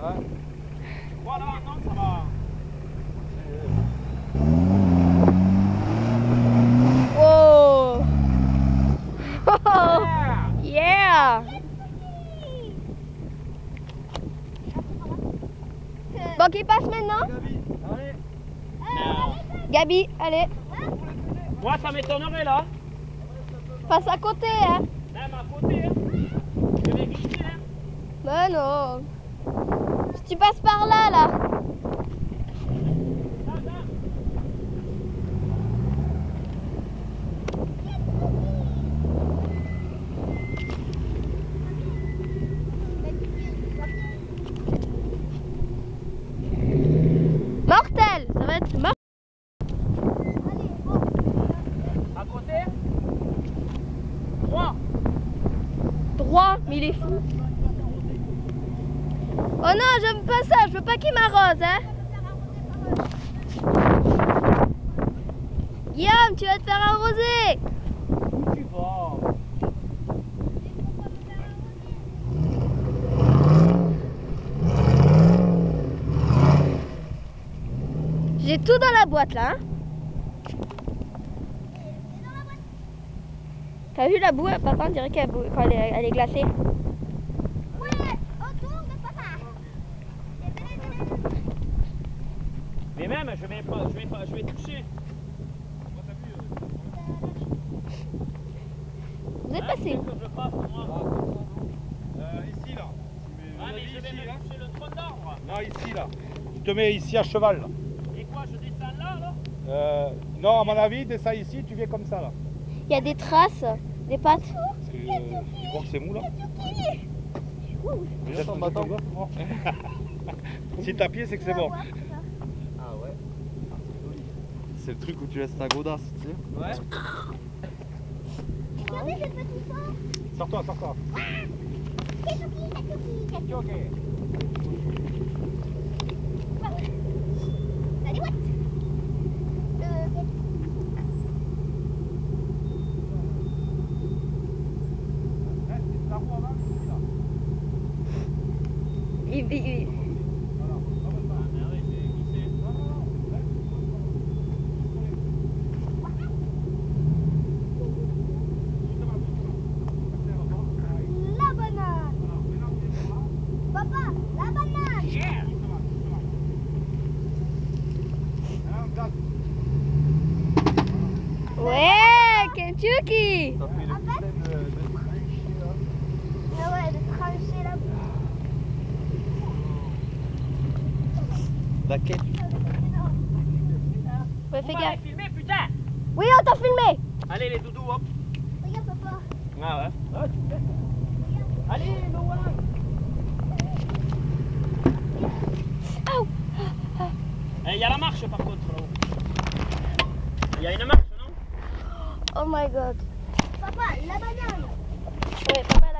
Voilà, non, ça va. Oh Yeah. Bon, qui passe maintenant. Gabi, allez, Moi, ça m'étonnerait là. passe à côté, hein Même à côté. hein. Je vais glisser. Hein. Ben non tu passes par là, là. Mortel Ça va être mort À côté. Droit. droit, mais il est fou. Oh non, j'aime pas ça, je veux pas qu'il m'arrose, hein. Guillaume, tu vas te faire arroser. J'ai tout dans la boîte là. hein. T'as vu la boue, euh, papa, on dirait qu'elle est glacée. Mais je vais pas, je vais pas, je vais toucher. Vous êtes Hein, passé où? Je passe, moi? Euh, ici là. Ah, mais je vais ici, me hein. toucher le tronc d'arbre. Non, ici là. Tu te mets ici à cheval là. Et quoi, je descends là, là? Euh, non, à mon avis, descends ici, tu viens comme ça là. Il y a des traces, des pattes. Euh, tu vois que c'est mou là ton. Si t'as pied, c'est que c'est bon. Ah. C'est le truc où tu laisses ta godasse, tu sais. Ouais. Sors-toi, sors-toi. Ok, ok. Reste, la roue avant, ici là. Il- il- il- Voilà, avance pas. Ah, ouais, j'ai glissé. Non, non, non, reste. Doucement, doucement. Accélère pas. Pareil. La banane Voilà, maintenant, tu es là. Papa, la banane Yeah Doucement, doucement. Hein, regarde. Kentucky T'as fait le plein de, de tricher là. Ah ouais, de trancher la La quête. Ouais, fais gaffe. filmé, putain Oui, on t'a filmé Allez, les doudous, hop Regarde, papa. Ah ouais Ah, tu fais. Allez, Noah Eh, Il y a la marche par contre là-haut. Il y a une marche, Oh my god. Papa, la banane papa,